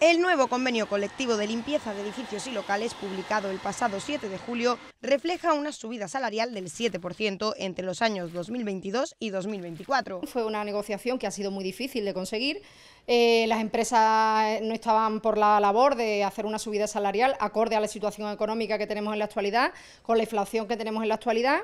El nuevo convenio colectivo de limpieza de edificios y locales, publicado el pasado 7 de julio, refleja una subida salarial del 7% entre los años 2022 y 2024. Fue una negociación que ha sido muy difícil de conseguir. Eh, las empresas no estaban por la labor de hacer una subida salarial acorde a la situación económica que tenemos en la actualidad, con la inflación que tenemos en la actualidad.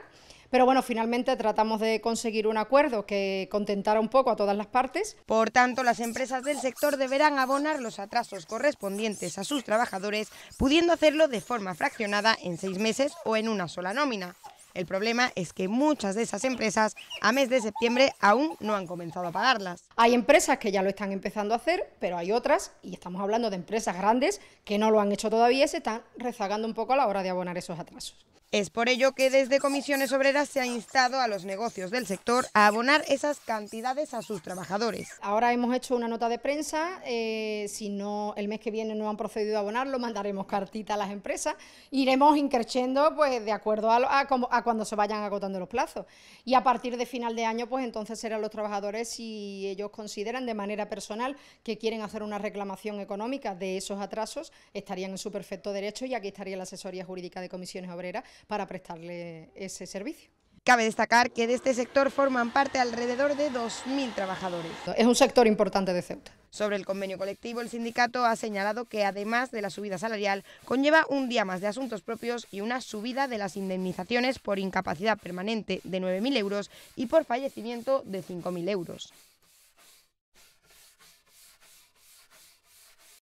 Pero bueno, finalmente tratamos de conseguir un acuerdo que contentara un poco a todas las partes. Por tanto, las empresas del sector deberán abonar los atrasos correspondientes a sus trabajadores, pudiendo hacerlo de forma fraccionada en seis meses o en una sola nómina. El problema es que muchas de esas empresas a mes de septiembre aún no han comenzado a pagarlas. Hay empresas que ya lo están empezando a hacer, pero hay otras, y estamos hablando de empresas grandes, que no lo han hecho todavía y se están rezagando un poco a la hora de abonar esos atrasos. Es por ello que desde Comisiones Obreras se ha instado a los negocios del sector a abonar esas cantidades a sus trabajadores. Ahora hemos hecho una nota de prensa, eh, si no el mes que viene no han procedido a abonarlo, mandaremos cartita a las empresas, iremos increciendo pues de acuerdo a, a, cuando se vayan agotando los plazos. Y a partir de final de año, pues entonces serán los trabajadores si ellos consideran de manera personal que quieren hacer una reclamación económica de esos atrasos, estarían en su perfecto derecho y aquí estaría la asesoría jurídica de Comisiones Obreras para prestarle ese servicio. Cabe destacar que de este sector forman parte alrededor de 2.000 trabajadores. Es un sector importante de Ceuta. Sobre el convenio colectivo, el sindicato ha señalado que además de la subida salarial, conlleva un día más de asuntos propios y una subida de las indemnizaciones por incapacidad permanente de 9.000 euros y por fallecimiento de 5.000 euros.